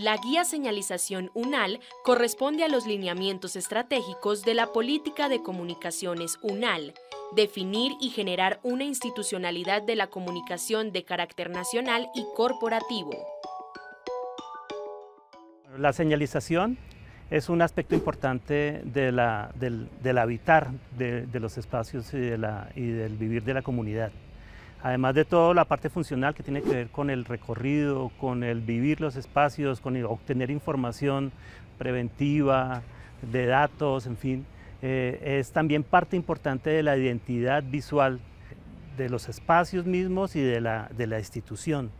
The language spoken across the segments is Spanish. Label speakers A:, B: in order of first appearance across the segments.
A: La guía señalización UNAL corresponde a los lineamientos estratégicos de la política de comunicaciones UNAL, definir y generar una institucionalidad de la comunicación de carácter nacional y corporativo.
B: La señalización es un aspecto importante del, habitar de, los espacios y, y del vivir de la comunidad. Además de todo la parte funcional que tiene que ver con el recorrido, con el vivir los espacios, con obtener información preventiva, de datos, en fin, eh, es también parte importante de la identidad visual de los espacios mismos y de la, de la institución.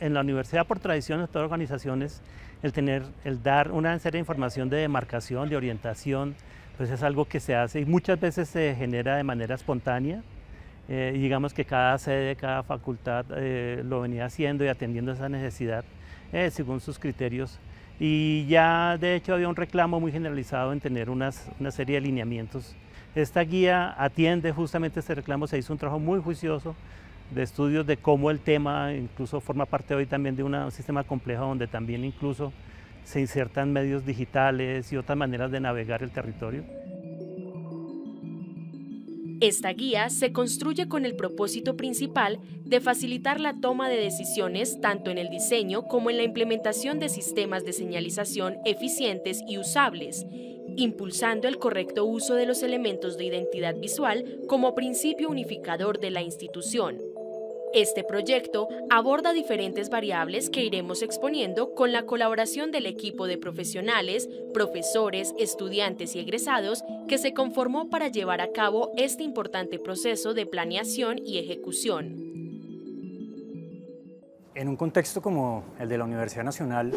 B: En la universidad, por tradición, en todas organizaciones, el, tener, el dar una serie de información de demarcación, de orientación, pues es algo que se hace y muchas veces se genera de manera espontánea, eh, digamos que cada sede, cada facultad eh, lo venía haciendo y atendiendo esa necesidad eh, según sus criterios. Y ya de hecho había un reclamo muy generalizado en tener unas, una serie de lineamientos. Esta guía atiende justamente este reclamo, se hizo un trabajo muy juicioso de estudios de cómo el tema incluso forma parte hoy también de un sistema complejo donde también incluso se insertan medios digitales y otras maneras de navegar el territorio.
A: Esta guía se construye con el propósito principal de facilitar la toma de decisiones tanto en el diseño como en la implementación de sistemas de señalización eficientes y usables, impulsando el correcto uso de los elementos de identidad visual como principio unificador de la institución. Este proyecto aborda diferentes variables que iremos exponiendo con la colaboración del equipo de profesionales, profesores, estudiantes y egresados que se conformó para llevar a cabo este importante proceso de planeación y ejecución.
C: En un contexto como el de la Universidad Nacional,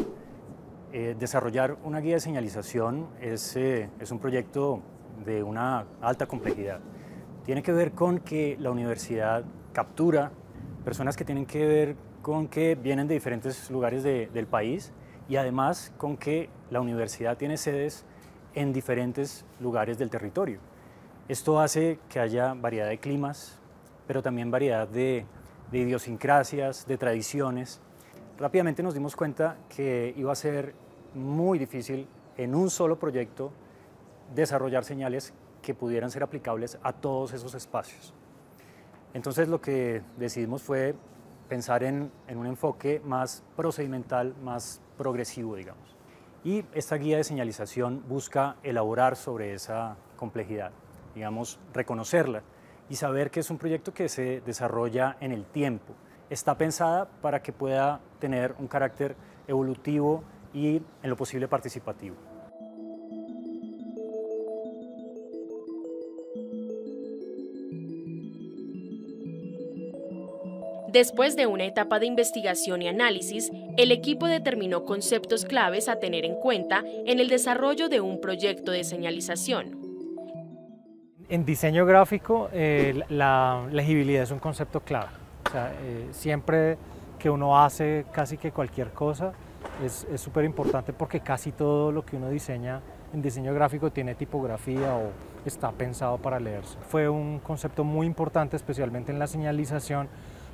C: eh, desarrollar una guía de señalización es, eh, es un proyecto de una alta complejidad. Tiene que ver con que la universidad captura personas que tienen que ver con que vienen de diferentes lugares del país y además con que la universidad tiene sedes en diferentes lugares del territorio. Esto hace que haya variedad de climas, pero también variedad de, idiosincrasias, de tradiciones. Rápidamente nos dimos cuenta que iba a ser muy difícil en un solo proyecto desarrollar señales que pudieran ser aplicables a todos esos espacios. Entonces lo que decidimos fue pensar en, un enfoque más procedimental, más progresivo, digamos. Y esta guía de señalización busca elaborar sobre esa complejidad, digamos, reconocerla y saber que es un proyecto que se desarrolla en el tiempo. Está pensada para que pueda tener un carácter evolutivo y en lo posible participativo.
A: Después de una etapa de investigación y análisis, el equipo determinó conceptos claves a tener en cuenta en el desarrollo de un proyecto de señalización.
D: En diseño gráfico, eh, la legibilidad es un concepto clave. Eh, siempre que uno hace casi que cualquier cosa, es súper importante porque casi todo lo que uno diseña en diseño gráfico tiene tipografía o está pensado para leerse. Fue un concepto muy importante, especialmente en la señalización,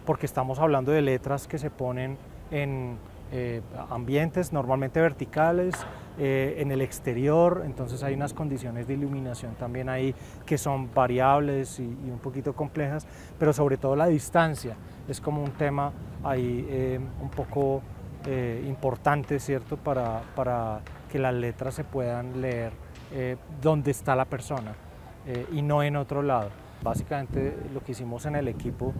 D: porque estamos hablando de letras que se ponen en eh, ambientes normalmente verticales, eh, en el exterior, entonces hay unas condiciones de iluminación también ahí que son variables y, un poquito complejas, pero sobre todo la distancia es como un tema ahí eh, un poco importante, ¿cierto? Para, para, que las letras se puedan leer donde está la persona y no en otro lado. Básicamente lo que hicimos en el equipo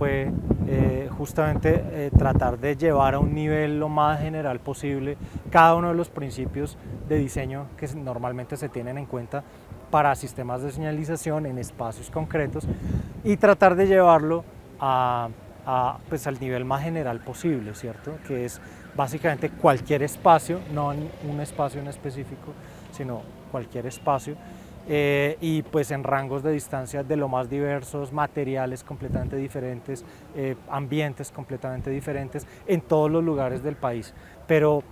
D: fue eh, justamente eh, tratar de llevar a un nivel lo más general posible cada uno de los principios de diseño que normalmente se tienen en cuenta para sistemas de señalización en espacios concretos y tratar de llevarlo a, pues al nivel más general posible, ¿cierto? Que es básicamente cualquier espacio, no un espacio en específico, sino cualquier espacio eh, y pues en rangos de distancia de lo más diversos, materiales completamente diferentes, eh, ambientes completamente diferentes en todos los lugares del país, pero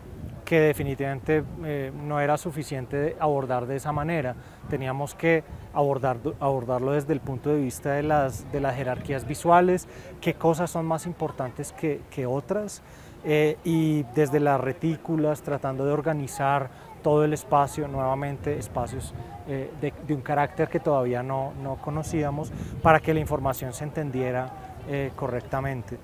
D: que definitivamente eh, no era suficiente abordar de esa manera, teníamos que abordar, abordarlo desde el punto de vista de las, de las jerarquías visuales, qué cosas son más importantes que, que otras, eh, y desde las retículas tratando de organizar todo el espacio, nuevamente espacios eh, de, un carácter que todavía no, no, conocíamos, para que la información se entendiera eh, correctamente.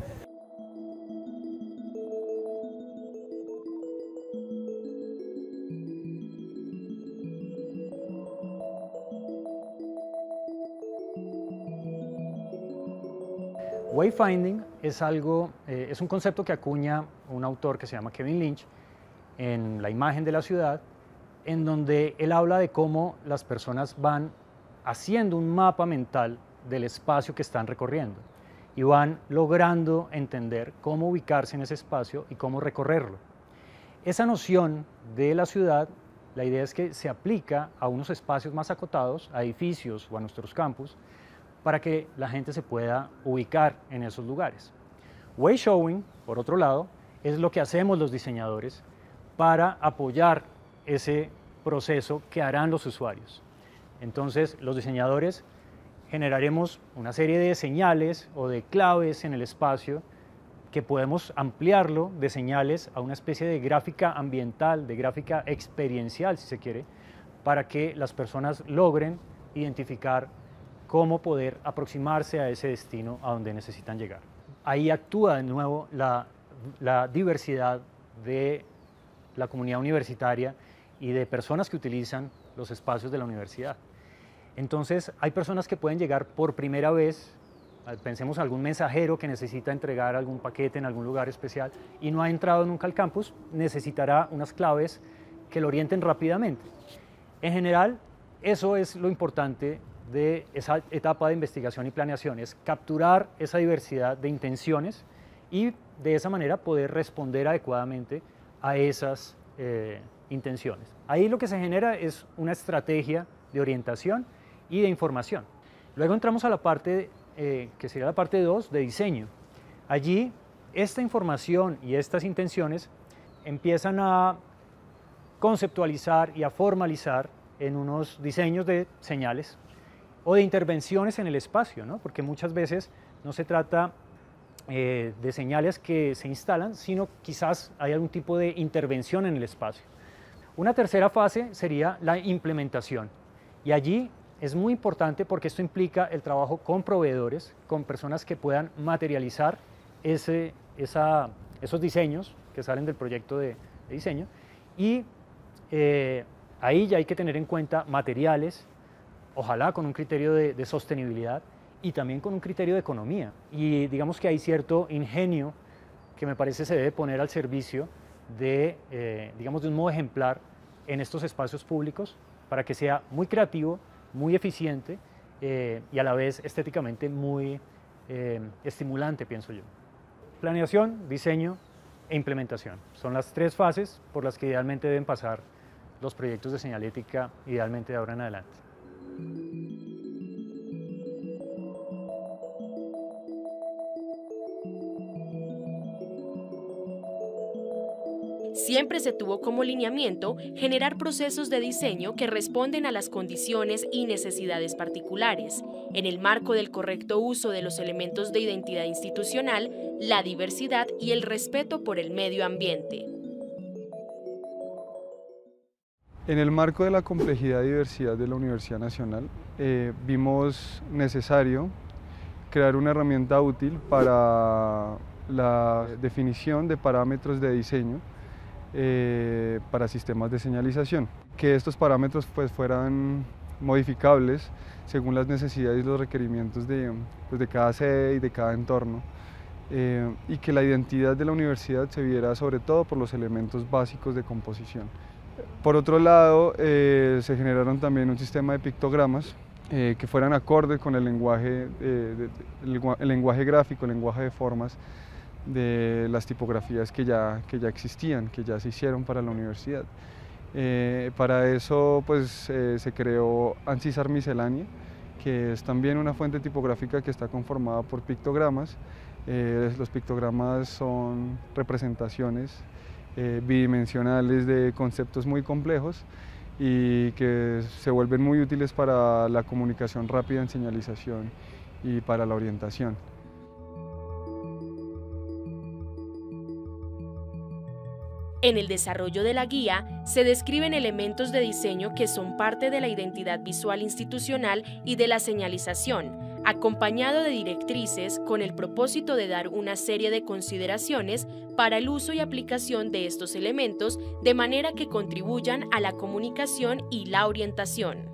C: Wayfinding es algo, eh, es un concepto que acuña un autor que se llama Kevin Lynch en La imagen de la ciudad, en donde él habla de cómo las personas van haciendo un mapa mental del espacio que están recorriendo y van logrando entender cómo ubicarse en ese espacio y cómo recorrerlo. Esa noción de la ciudad, la idea es que se aplica a unos espacios más acotados, a edificios o a nuestros campus, para que la gente se pueda ubicar en esos lugares. Way showing, por otro lado, es lo que hacemos los diseñadores para apoyar ese proceso que harán los usuarios. Entonces, los diseñadores generaremos una serie de señales o de claves en el espacio que podemos ampliarlo de señales a una especie de gráfica ambiental, de gráfica experiencial, si se quiere, para que las personas logren identificar cómo poder aproximarse a ese destino a donde necesitan llegar. Ahí actúa de nuevo la, diversidad de la comunidad universitaria y de personas que utilizan los espacios de la universidad. Entonces, hay personas que pueden llegar por primera vez, pensemos algún mensajero que necesita entregar algún paquete en algún lugar especial y no ha entrado nunca al campus, necesitará unas claves que lo orienten rápidamente. En general, eso es lo importante de esa etapa de investigación y planeación, es capturar esa diversidad de intenciones y de esa manera poder responder adecuadamente a esas eh, intenciones. Ahí lo que se genera es una estrategia de orientación y de información. Luego entramos a la parte eh, que sería la parte 2 de diseño. Allí esta información y estas intenciones empiezan a conceptualizar y a formalizar en unos diseños de señales o de intervenciones en el espacio, ¿no? porque muchas veces no se trata eh, de señales que se instalan, sino quizás hay algún tipo de intervención en el espacio. Una tercera fase sería la implementación. Y allí es muy importante porque esto implica el trabajo con proveedores, con personas que puedan materializar esos diseños que salen del proyecto de, diseño. Y eh, ahí ya hay que tener en cuenta materiales, ojalá con un criterio de, sostenibilidad y también con un criterio de economía. Y digamos que hay cierto ingenio que me parece se debe poner al servicio de, eh, digamos, de un modo ejemplar en estos espacios públicos para que sea muy creativo, muy eficiente eh, y a la vez estéticamente muy eh, estimulante, pienso yo. Planeación, diseño e implementación. Son las tres fases por las que idealmente deben pasar los proyectos de señalética, idealmente de ahora en adelante.
A: Siempre se tuvo como lineamiento generar procesos de diseño que responden a las condiciones y necesidades particulares, en el marco del correcto uso de los elementos de identidad institucional, la diversidad y el respeto por el medio ambiente.
E: En el marco de la complejidad y diversidad de la Universidad Nacional, eh, vimos necesario crear una herramienta útil para la definición de parámetros de diseño eh, para sistemas de señalización. Que estos parámetros pues, fueran modificables según las necesidades y los requerimientos de, pues, de cada sede y de cada entorno. Eh, y que la identidad de la universidad se viera sobre todo por los elementos básicos de composición. Por otro lado, eh, se generaron también un sistema de pictogramas eh, que fueran acordes con el lenguaje, eh, el, lenguaje gráfico, el lenguaje de formas de las tipografías que ya, que ya existían, que ya se hicieron para la universidad. para eso pues, se creó ANSYS Miscelánea, que es también una fuente tipográfica que está conformada por pictogramas. los pictogramas son representaciones eh, bidimensionales de conceptos muy complejos y que se vuelven muy útiles para la comunicación rápida en señalización y para la orientación.
A: En el desarrollo de la guía se describen elementos de diseño que son parte de la identidad visual institucional y de la señalización, acompañado de directrices con el propósito de dar una serie de consideraciones para el uso y aplicación de estos elementos de manera que contribuyan a la comunicación y la orientación.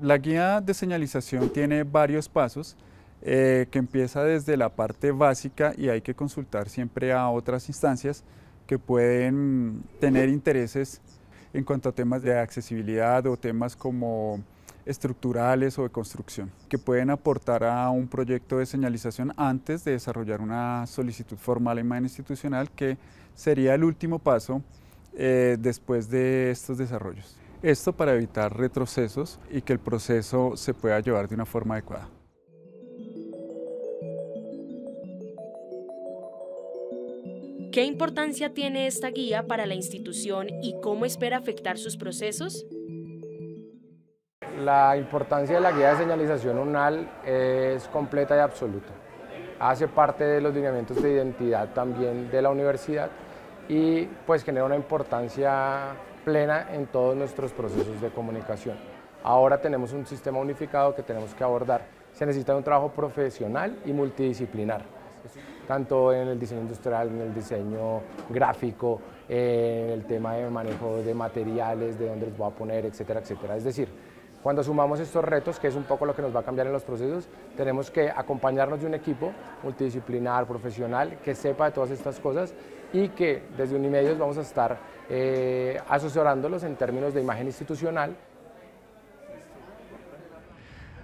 F: La guía de señalización tiene varios pasos eh, que empieza desde la parte básica y hay que consultar siempre a otras instancias que pueden tener intereses en cuanto a temas de accesibilidad o temas como estructurales o de construcción, que pueden aportar a un proyecto de señalización antes de desarrollar una solicitud formal en imagen institucional, que sería el último paso eh, después de estos desarrollos. Esto para evitar retrocesos y que el proceso se pueda llevar de una forma adecuada.
A: ¿Qué importancia tiene esta guía para la institución y cómo espera afectar sus procesos?
G: La importancia de la guía de señalización UNAL es completa y absoluta. Hace parte de los lineamientos de identidad también de la universidad y pues genera una importancia plena en todos nuestros procesos de comunicación. Ahora tenemos un sistema unificado que tenemos que abordar. Se necesita un trabajo profesional y multidisciplinar tanto en el diseño industrial, en el diseño gráfico, en el tema de manejo de materiales, de dónde los voy a poner, etcétera, etcétera. Es decir, cuando sumamos estos retos, que es un poco lo que nos va a cambiar en los procesos, tenemos que acompañarnos de un equipo multidisciplinar, profesional, que sepa de todas estas cosas y que desde Unimedios vamos a estar eh, asesorándolos en términos de imagen institucional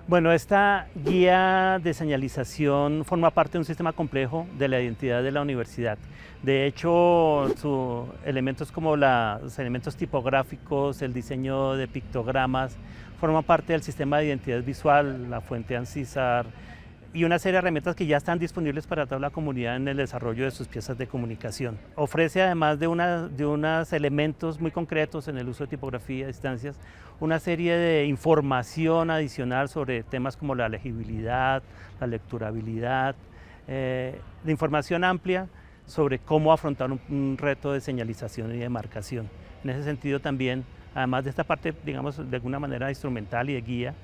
B: bueno, esta guía de señalización forma parte de un sistema complejo de la identidad de la universidad. De hecho, elementos como los elementos tipográficos, el diseño de pictogramas, forman parte del sistema de identidad visual, la fuente ANSISAR, y una serie de herramientas que ya están disponibles para toda la comunidad en el desarrollo de sus piezas de comunicación. Ofrece además de, una, de unos elementos muy concretos en el uso de tipografía distancias, una serie de información adicional sobre temas como la legibilidad, la lecturabilidad, eh, de información amplia sobre cómo afrontar un, reto de señalización y de marcación. En ese sentido también, además de esta parte, digamos, de alguna manera instrumental y de guía,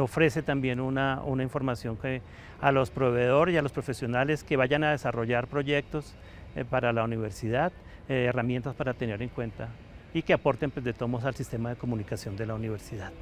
B: ofrece también una, información que a los proveedores y a los profesionales que vayan a desarrollar proyectos eh, para la universidad, eh, herramientas para tener en cuenta y que aporten pues, de tomos al sistema de comunicación de la universidad.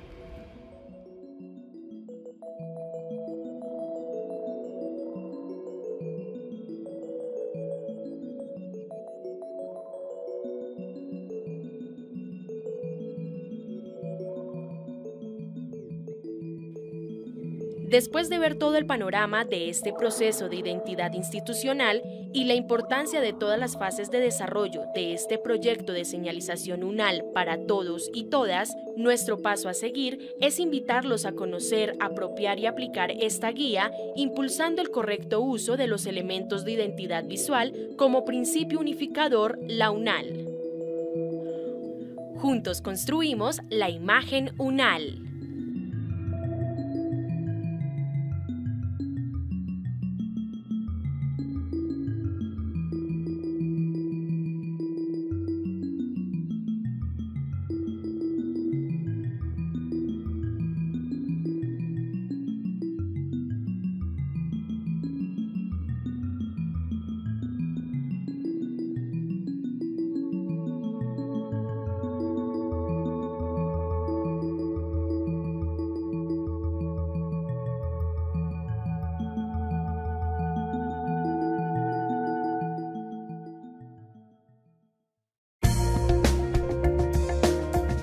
A: Después de ver todo el panorama de este proceso de identidad institucional y la importancia de todas las fases de desarrollo de este proyecto de señalización UNAL para todos y todas, nuestro paso a seguir es invitarlos a conocer, apropiar y aplicar esta guía, impulsando el correcto uso de los elementos de identidad visual como principio unificador, la UNAL. Juntos construimos la imagen UNAL.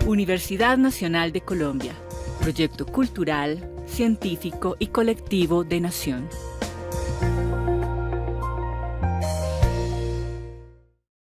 H: Universidad Nacional de Colombia, proyecto cultural, científico y colectivo de Nación.